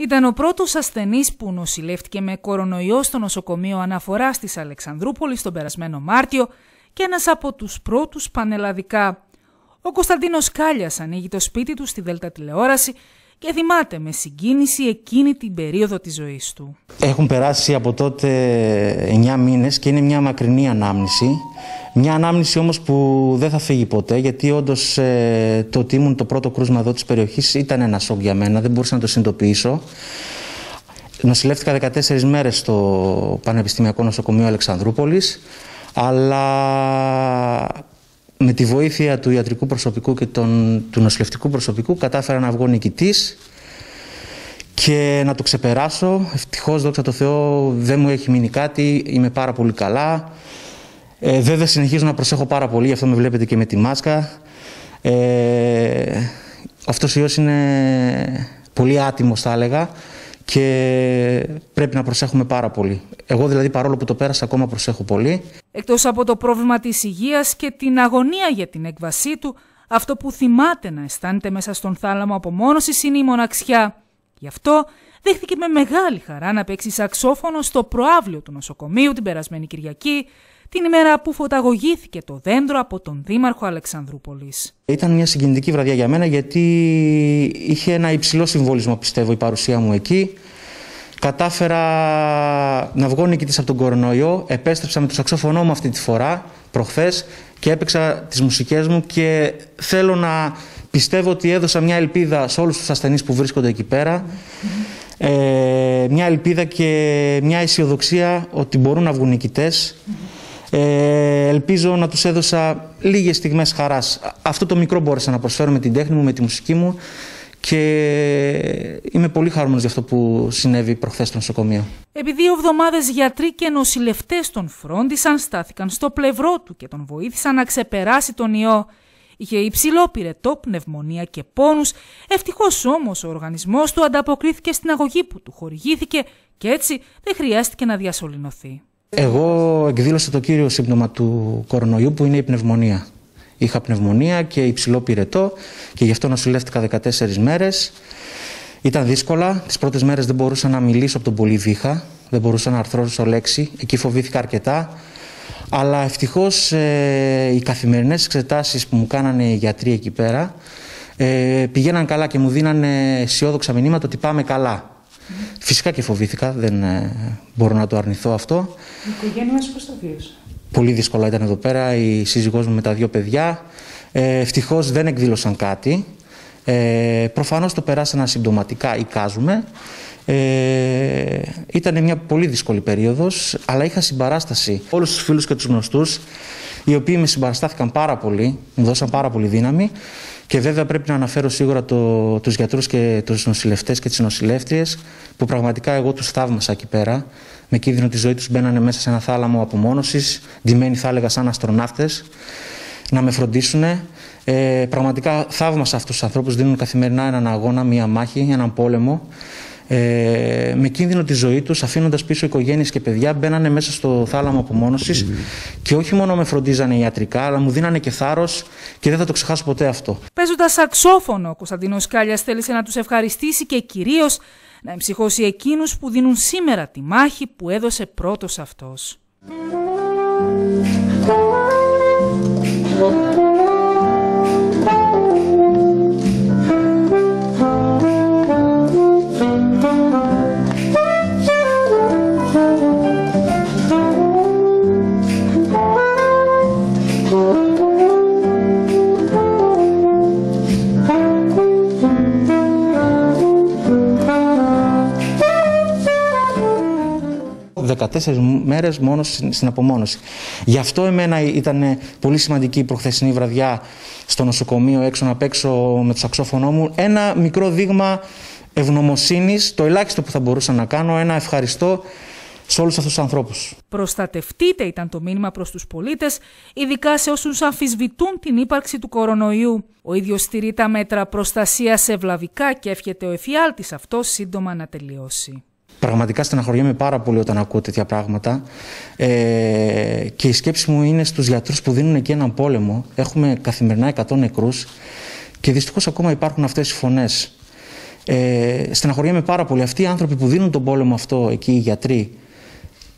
Ήταν ο πρώτος ασθενής που νοσηλεύτηκε με κορονοϊό στο νοσοκομείο αναφοράς της Αλεξανδρούπολης τον περασμένο Μάρτιο και ένας από τους πρώτους πανελλαδικά. Ο Κωνσταντίνος Κάλιας ανοίγει το σπίτι του στη Δέλτα Τηλεόραση και θυμάται με συγκίνηση εκείνη την περίοδο της ζωής του. Έχουν περάσει από τότε 9 μήνες και είναι μια μακρινή ανάμνηση. Μια ανάμνηση όμως που δεν θα φύγει ποτέ γιατί όντως ε, το ότι ήμουν το πρώτο κρούσμα εδώ της περιοχής ήταν ένα σοκ για μένα, δεν μπορούσα να το συνειδητοποιήσω. Νοσηλεύτηκα 14 μέρες στο Πανεπιστημιακό Νοσοκομείο Αλεξανδρούπολης αλλά με τη βοήθεια του ιατρικού προσωπικού και τον, του νοσηλευτικού προσωπικού κατάφερα να βγω νικητής και να το ξεπεράσω. Ευτυχώς, δόξα τω Θεώ, δεν μου έχει μείνει κάτι, είμαι πάρα πολύ καλά. Ε, βέβαια συνεχίζω να προσέχω πάρα πολύ, γι' αυτό με βλέπετε και με τη μάσκα. Ε, αυτός ο ιός είναι πολύ άτιμος θα έλεγα και πρέπει να προσέχουμε πάρα πολύ. Εγώ δηλαδή παρόλο που το πέρασα ακόμα προσέχω πολύ. Εκτός από το πρόβλημα της υγείας και την αγωνία για την έκβασή του, αυτό που θυμάται να αισθάνεται μέσα στον θάλαμο απομόνωσης είναι η μοναξιά. Γι' αυτό δέχτηκε με μεγάλη χαρά να παίξει σαξόφωνο στο προάβλιο του νοσοκομείου την περασμένη Κυριακή, την ημέρα που φωταγωγήθηκε το δέντρο από τον Δήμαρχο Αλεξανδρούπολης. Ήταν μια συγκινητική βραδιά για μένα γιατί είχε ένα υψηλό συμβολισμό πιστεύω η παρουσία μου εκεί. Κατάφερα να βγω νικητής από τον κορονοϊό, επέστρεψα με το σαξόφωνο μου αυτή τη φορά, προχθές, και έπαιξα τις μουσικές μου και θέλω να πιστεύω ότι έδωσα μια ελπίδα σε όλους τους ασθενείς που βρίσκονται εκεί πέρα. Ε, μια ελπίδα και μια αισιοδοξία ότι μπορούν να βγουν νικητές. Ε, ελπίζω να τους έδωσα λίγες στιγμές χαράς. Αυτό το μικρό μπόρεσα να προσφέρω με την τέχνη μου, με τη μουσική μου και είμαι πολύ χαρούμενος για αυτό που συνέβη προχθές στο νοσοκομείο. Επί δύο εβδομάδες γιατροί και νοσηλευτές τον φρόντισαν, στάθηκαν στο πλευρό του και τον βοήθησαν να ξεπεράσει τον ιό. Είχε υψηλό πυρετό, πνευμονία και πόνους, ευτυχώς όμως ο οργανισμός του ανταποκρίθηκε στην αγωγή που του χορηγήθηκε και έτσι δεν χρειάστηκε να διασωληνωθεί. Εγώ εκδήλωσα το κύριο σύμπτωμα του κορονοϊού που είναι η πνευμονία. Είχα πνευμονία και υψηλό πυρετό και γι' αυτό νοσηλεύτηκα 14 μέρες. Ήταν δύσκολα. Τις πρώτες μέρες δεν μπορούσα να μιλήσω από τον πολύ βήχα. Δεν μπορούσα να αρθρώσω λέξη. Εκεί φοβήθηκα αρκετά. Αλλά ευτυχώς ε, οι καθημερινές εξετάσεις που μου κάνανε οι γιατροί εκεί πέρα ε, πηγαίναν καλά και μου δίνανε αισιόδοξα μηνύματα ότι πάμε καλά. Φυσικά και φοβήθηκα, δεν ε, μπορώ να το αρνηθώ αυτό. Η οικογένεια σου πώς το βίωσε; Πολύ δύσκολα ήταν εδώ πέρα, η σύζυγός μου με τα δύο παιδιά. Ε, ευτυχώς δεν εκδήλωσαν κάτι. Ε, προφανώς το περάσανε ασυμπτωματικά, εικάζουμε. Ε, ήταν μια πολύ δύσκολη περίοδος, αλλά είχα συμπαράσταση όλους τους φίλους και τους γνωστούς, οι οποίοι με συμπαραστάθηκαν πάρα πολύ, μου δώσαν πάρα πολύ δύναμη και βέβαια πρέπει να αναφέρω σίγουρα το, τους γιατρούς και τους νοσηλευτές και τις νοσηλεύτριες που πραγματικά εγώ τους θαύμασα εκεί πέρα. Με κίνδυνο τη ζωή τους μπαίνανε μέσα σε ένα θάλαμο απομόνωσης, ντυμένοι θα έλεγα σαν αστροναύτες, να με φροντίσουν. Ε, πραγματικά θαύμασα αυτούς τους ανθρώπους, δίνουν καθημερινά έναν αγώνα, μία μάχη, έναν πόλεμο ε, με κίνδυνο τη ζωή τους, αφήνοντας πίσω οικογένειες και παιδιά, μπαίνανε μέσα στο θάλαμο απομόνωσης και όχι μόνο με φροντίζανε ιατρικά, αλλά μου δίνανε και θάρρος και δεν θα το ξεχάσω ποτέ αυτό. Παίζοντας σαξόφωνο, ο Κωνσταντίνος Κάλια θέλησε να τους ευχαριστήσει και κυρίως να εμψυχώσει εκείνους που δίνουν σήμερα τη μάχη που έδωσε πρώτος αυτός. 14 μέρες μόνο στην απομόνωση. Γι' αυτό εμένα ήταν πολύ σημαντική η προχθεσινή βραδιά στο νοσοκομείο έξω να παίξω με το σαξόφωνο μου ένα μικρό δείγμα ευγνωμοσύνης, το ελάχιστο που θα μπορούσα να κάνω, ένα ευχαριστώ σε όλους αυτούς τους ανθρώπους. Προστατευτείτε ήταν το μήνυμα προς τους πολίτες, ειδικά σε όσους αμφισβητούν την ύπαρξη του κορονοϊού. Ο ίδιος στηρεί τα μέτρα προστασίας ευλαβικά και εύχεται ο εφιάλτης αυτός σύντομα να τελειώσει. Πραγματικά στεναχωριέμαι πάρα πολύ όταν ακούω τέτοια πράγματα. Ε, και η σκέψη μου είναι στους γιατρούς που δίνουν εκεί έναν πόλεμο. Έχουμε καθημερινά 100 νεκρούς και δυστυχώς ακόμα υπάρχουν αυτές οι φωνές. Ε, στεναχωριέμαι πάρα πολύ. Αυτοί οι άνθρωποι που δίνουν τον πόλεμο αυτό εκεί, οι γιατροί,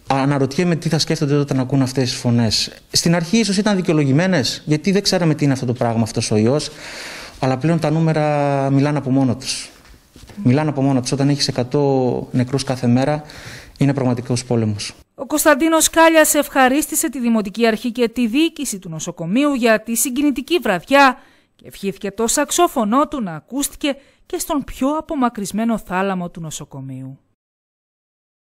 αναρωτιέμαι τι θα σκέφτονται όταν ακούν αυτές τις φωνές. Στην αρχή ίσως ήταν δικαιολογημένες, γιατί δεν ξέραμε τι είναι αυτό το πράγμα, αυτός ο ιός. Αλλά πλέον τα νούμερα μιλάνε από μόνο τους. Μιλάνε από μόνο τους. Όταν έχεις 100 νεκρούς κάθε μέρα, είναι πραγματικός πόλεμος. Ο Κωνσταντίνος Κάλιας ευχαρίστησε τη Δημοτική Αρχή και τη διοίκηση του νοσοκομείου για τη συγκινητική βραδιά και ευχήθηκε το σαξόφωνο του να ακούστηκε και στον πιο απομακρυσμένο θάλαμο του νοσοκομείου.